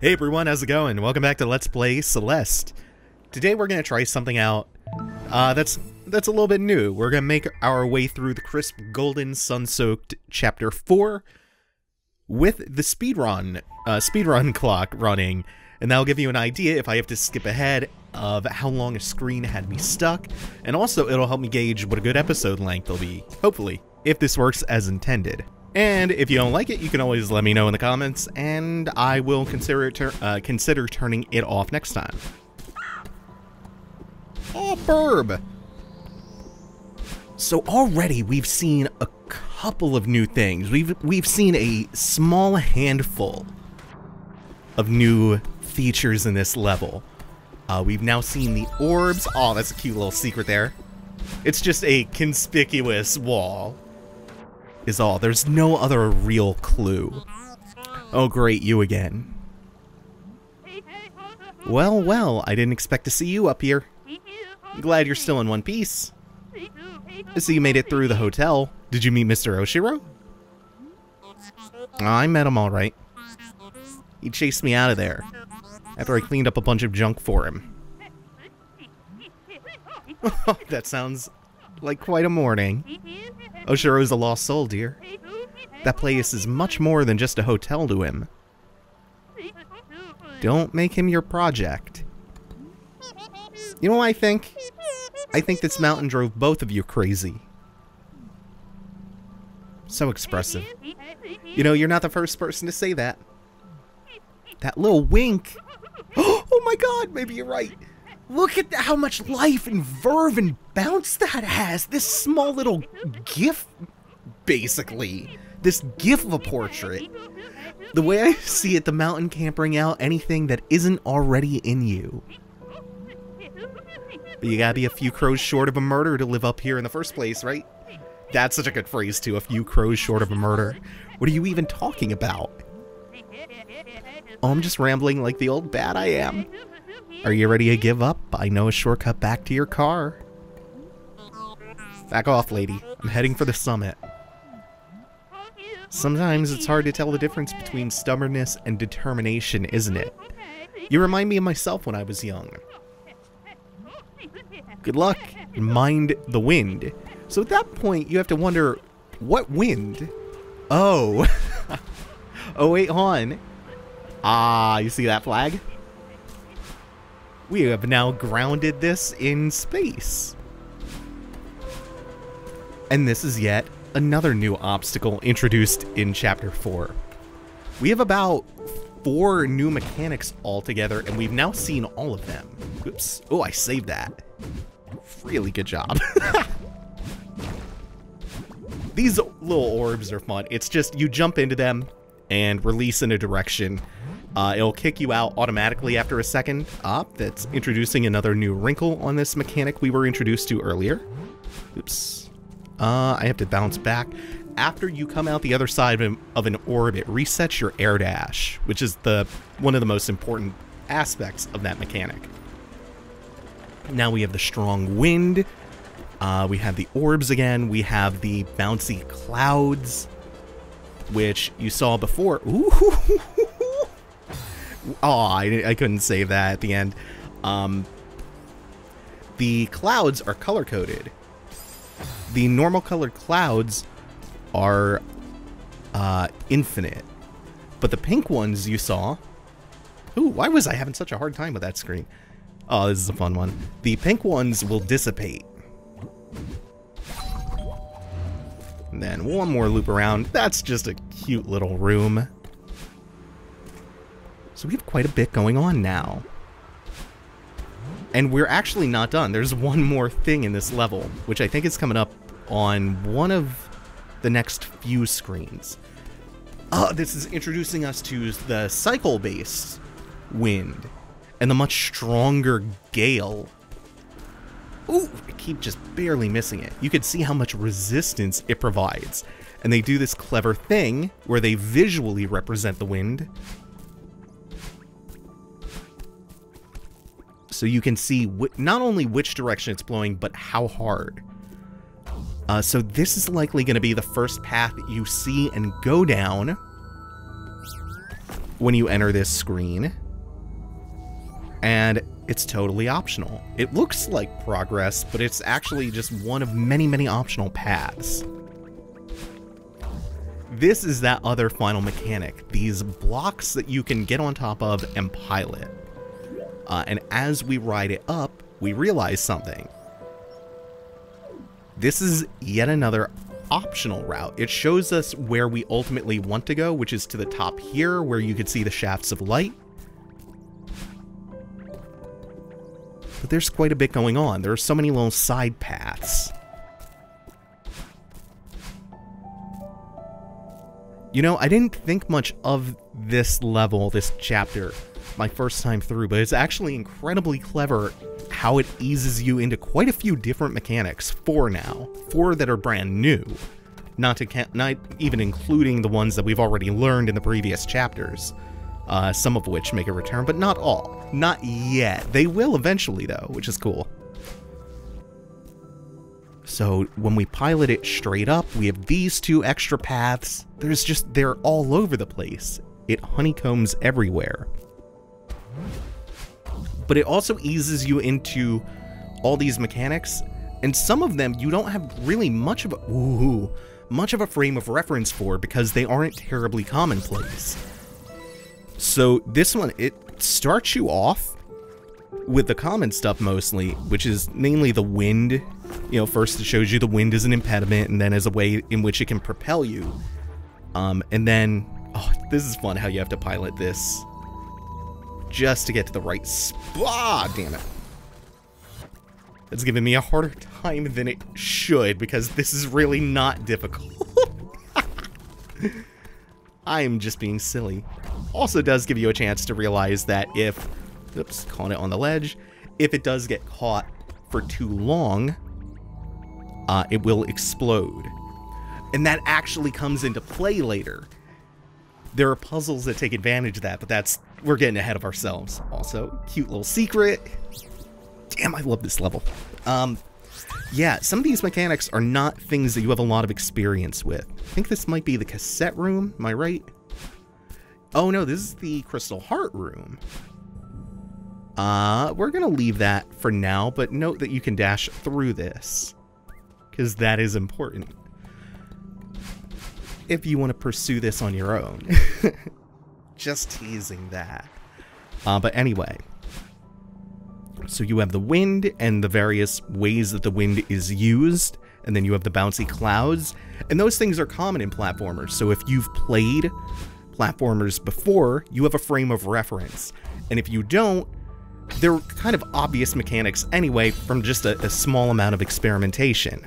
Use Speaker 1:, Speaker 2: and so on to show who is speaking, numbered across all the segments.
Speaker 1: Hey everyone, how's it going? Welcome back to Let's Play Celeste. Today we're gonna try something out uh, that's that's a little bit new. We're gonna make our way through the crisp, golden, sun-soaked Chapter 4 with the speedrun uh, speedrun clock running, and that'll give you an idea if I have to skip ahead of how long a screen had me stuck, and also it'll help me gauge what a good episode length will be, hopefully, if this works as intended. And if you don't like it, you can always let me know in the comments, and I will consider uh, consider turning it off next time. Oh, burb! So already we've seen a couple of new things. We've we've seen a small handful of new features in this level. Uh, we've now seen the orbs. Oh, that's a cute little secret there. It's just a conspicuous wall is all. There's no other real clue. Oh great, you again. Well, well, I didn't expect to see you up here. Glad you're still in one piece. So you made it through the hotel. Did you meet Mr. Oshiro? I met him alright. He chased me out of there after I cleaned up a bunch of junk for him. that sounds like quite a morning. Oh, Oshiro's a lost soul, dear. That place is much more than just a hotel to him. Don't make him your project. You know what I think? I think this mountain drove both of you crazy. So expressive. You know, you're not the first person to say that. That little wink. Oh my god, maybe you're right. Look at how much life and verve and bounce that has. This small little gif, basically. This gif of a portrait. The way I see it, the mountain can't bring out anything that isn't already in you. But you gotta be a few crows short of a murder to live up here in the first place, right? That's such a good phrase, too. A few crows short of a murder. What are you even talking about? Oh, I'm just rambling like the old bat I am. Are you ready to give up? I know a shortcut back to your car. Back off, lady. I'm heading for the summit. Sometimes it's hard to tell the difference between stubbornness and determination, isn't it? You remind me of myself when I was young. Good luck. Mind the wind. So at that point, you have to wonder, what wind? Oh. oh, wait, hon. Ah, you see that flag? We have now grounded this in space. And this is yet another new obstacle introduced in Chapter 4. We have about four new mechanics altogether, and we've now seen all of them. Oops. Oh, I saved that. Really good job. These little orbs are fun. It's just you jump into them and release in a direction uh, it'll kick you out automatically after a second up. That's introducing another new wrinkle on this mechanic we were introduced to earlier. Oops. Uh, I have to bounce back. After you come out the other side of an, of an orb, it resets your air dash, which is the one of the most important aspects of that mechanic. Now we have the strong wind. Uh, we have the orbs again. We have the bouncy clouds, which you saw before. Ooh, Oh, I, I couldn't save that at the end. Um, the clouds are color coded. The normal colored clouds are uh, infinite, but the pink ones you saw. Ooh, why was I having such a hard time with that screen? Oh, this is a fun one. The pink ones will dissipate. And then one more loop around. That's just a cute little room. So we have quite a bit going on now. And we're actually not done. There's one more thing in this level, which I think is coming up on one of the next few screens. Uh, this is introducing us to the cycle-based wind and the much stronger gale. Ooh, I keep just barely missing it. You can see how much resistance it provides. And they do this clever thing where they visually represent the wind so you can see not only which direction it's blowing, but how hard. Uh, so this is likely going to be the first path you see and go down when you enter this screen. And it's totally optional. It looks like progress, but it's actually just one of many, many optional paths. This is that other final mechanic, these blocks that you can get on top of and pilot. Uh, and as we ride it up, we realize something. This is yet another optional route. It shows us where we ultimately want to go, which is to the top here, where you can see the shafts of light. But there's quite a bit going on. There are so many little side paths. You know, I didn't think much of this level, this chapter, my first time through, but it's actually incredibly clever how it eases you into quite a few different mechanics. Four now. Four that are brand new. Not to not even including the ones that we've already learned in the previous chapters. Uh, some of which make a return, but not all. Not yet. They will eventually, though, which is cool. So when we pilot it straight up, we have these two extra paths. There's just, they're all over the place. It honeycombs everywhere. But it also eases you into all these mechanics, and some of them you don't have really much of a, ooh, much of a frame of reference for because they aren't terribly commonplace. So this one, it starts you off with the common stuff mostly, which is mainly the wind. You know, first it shows you the wind is an impediment, and then as a way in which it can propel you. Um, and then, oh, this is fun how you have to pilot this just to get to the right spot. Damn it. It's giving me a harder time than it should because this is really not difficult. I am just being silly. Also does give you a chance to realize that if, oops, caught it on the ledge, if it does get caught for too long, uh, it will explode. And that actually comes into play later. There are puzzles that take advantage of that, but that's, we're getting ahead of ourselves. Also, cute little secret. Damn, I love this level. Um, yeah, some of these mechanics are not things that you have a lot of experience with. I think this might be the cassette room, am I right? Oh no, this is the Crystal Heart room. Uh, we're gonna leave that for now, but note that you can dash through this. Because that is important. If you want to pursue this on your own. Just teasing that. Uh, but anyway, so you have the wind and the various ways that the wind is used, and then you have the bouncy clouds, and those things are common in platformers. So if you've played platformers before, you have a frame of reference. And if you don't, they're kind of obvious mechanics anyway from just a, a small amount of experimentation.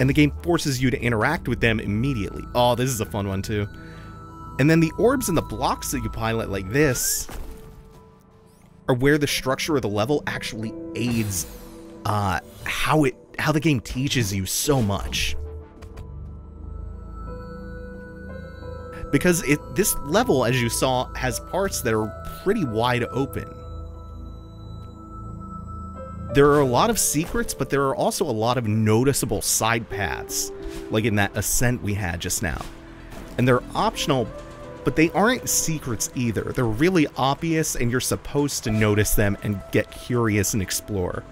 Speaker 1: And the game forces you to interact with them immediately. Oh, this is a fun one too. And then the orbs and the blocks that you pilot like this are where the structure of the level actually aids uh, how it how the game teaches you so much. Because it this level, as you saw, has parts that are pretty wide open. There are a lot of secrets, but there are also a lot of noticeable side paths, like in that ascent we had just now. And they're optional, but they aren't secrets either. They're really obvious and you're supposed to notice them and get curious and explore.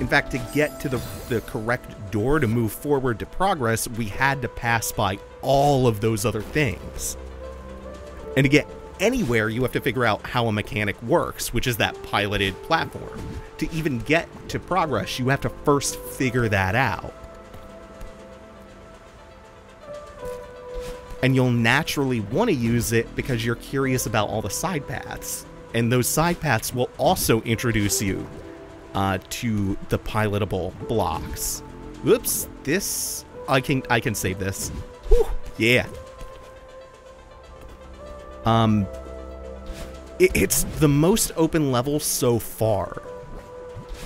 Speaker 1: In fact, to get to the, the correct door to move forward to progress, we had to pass by all of those other things. And to get anywhere, you have to figure out how a mechanic works, which is that piloted platform. To even get to progress, you have to first figure that out. and you'll naturally want to use it because you're curious about all the side paths. And those side paths will also introduce you uh, to the pilotable blocks. Whoops, this I can I can save this. Whew, yeah. Um, it, it's the most open level so far,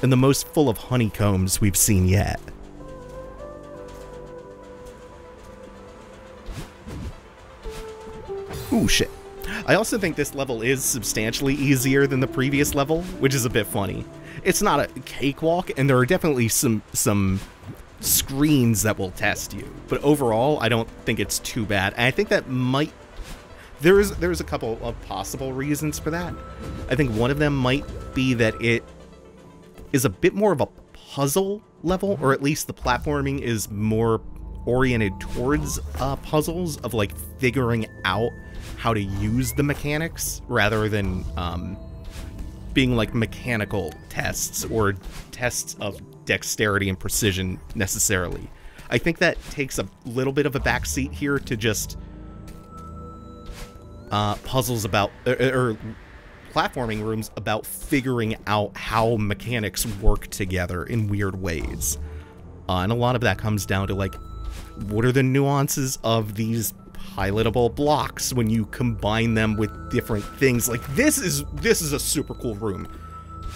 Speaker 1: and the most full of honeycombs we've seen yet. Ooh, shit. I also think this level is substantially easier than the previous level, which is a bit funny. It's not a cakewalk, and there are definitely some some screens that will test you. But overall, I don't think it's too bad. And I think that might there's there's a couple of possible reasons for that. I think one of them might be that it is a bit more of a puzzle level, or at least the platforming is more oriented towards uh, puzzles of like figuring out how to use the mechanics rather than um, being like mechanical tests or tests of dexterity and precision necessarily. I think that takes a little bit of a backseat here to just uh, puzzles about or, er, or er, platforming rooms about figuring out how mechanics work together in weird ways. Uh, and a lot of that comes down to like, what are the nuances of these pilotable blocks when you combine them with different things? Like this is this is a super cool room.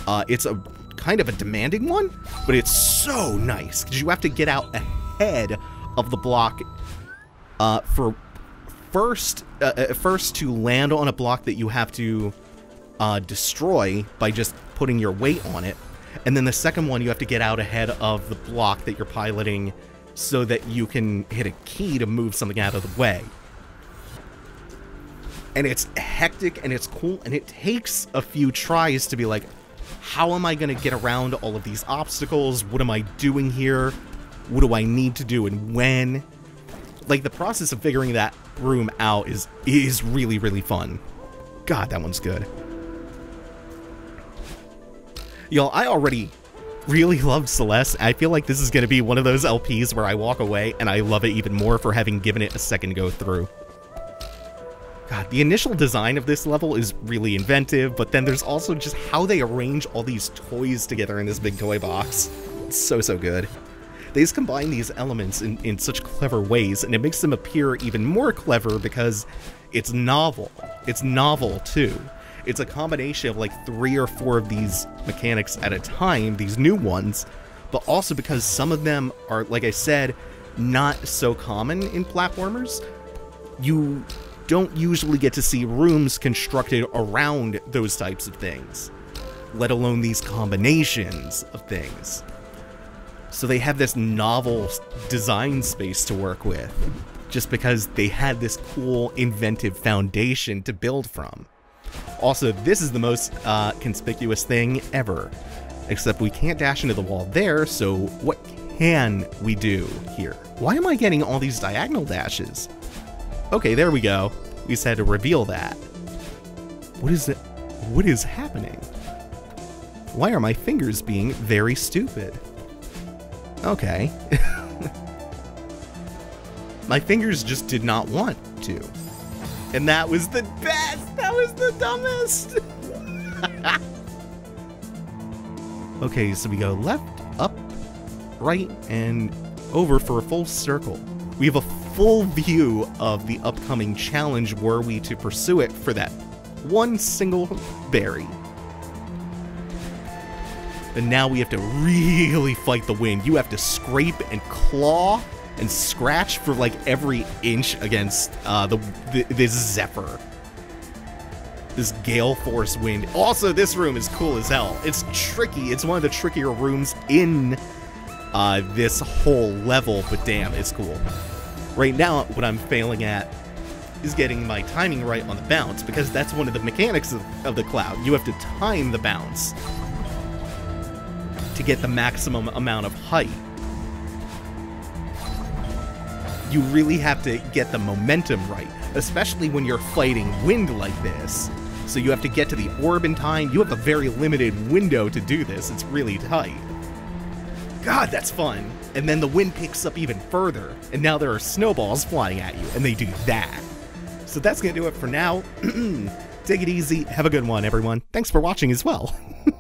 Speaker 1: Uh, it's a kind of a demanding one, but it's so nice because you have to get out ahead of the block uh, for first uh, uh, first to land on a block that you have to uh, destroy by just putting your weight on it, and then the second one you have to get out ahead of the block that you're piloting so that you can hit a key to move something out of the way. And it's hectic and it's cool and it takes a few tries to be like, how am I going to get around all of these obstacles? What am I doing here? What do I need to do and when? Like the process of figuring that room out is is really really fun. God, that one's good. Y'all, I already really loved Celeste. I feel like this is going to be one of those LPs where I walk away and I love it even more for having given it a second go through. God, the initial design of this level is really inventive, but then there's also just how they arrange all these toys together in this big toy box. It's so, so good. They just combine these elements in, in such clever ways, and it makes them appear even more clever because it's novel. It's novel, too. It's a combination of like three or four of these mechanics at a time, these new ones, but also because some of them are, like I said, not so common in platformers. You don't usually get to see rooms constructed around those types of things, let alone these combinations of things. So they have this novel design space to work with, just because they had this cool, inventive foundation to build from. Also, this is the most uh, conspicuous thing ever. Except we can't dash into the wall there, so what can we do here? Why am I getting all these diagonal dashes? Okay, there we go. We just had to reveal that. What is it? What is happening? Why are my fingers being very stupid? Okay. My fingers just did not want to. And that was the best! That was the dumbest! okay, so we go left, up, right, and over for a full circle. We have a full view of the upcoming challenge were we to pursue it for that one single berry. And now we have to really fight the wind. You have to scrape and claw and scratch for like every inch against uh, the, the this zephyr. This gale force wind. Also, this room is cool as hell. It's tricky. It's one of the trickier rooms in uh, this whole level, but damn, it's cool. Right now, what I'm failing at is getting my timing right on the bounce, because that's one of the mechanics of, of the cloud. You have to time the bounce to get the maximum amount of height. You really have to get the momentum right, especially when you're fighting wind like this. So you have to get to the orb in time. You have a very limited window to do this. It's really tight. God, that's fun. And then the wind picks up even further, and now there are snowballs flying at you, and they do that. So that's going to do it for now. Take it easy. Have a good one, everyone. Thanks for watching as well.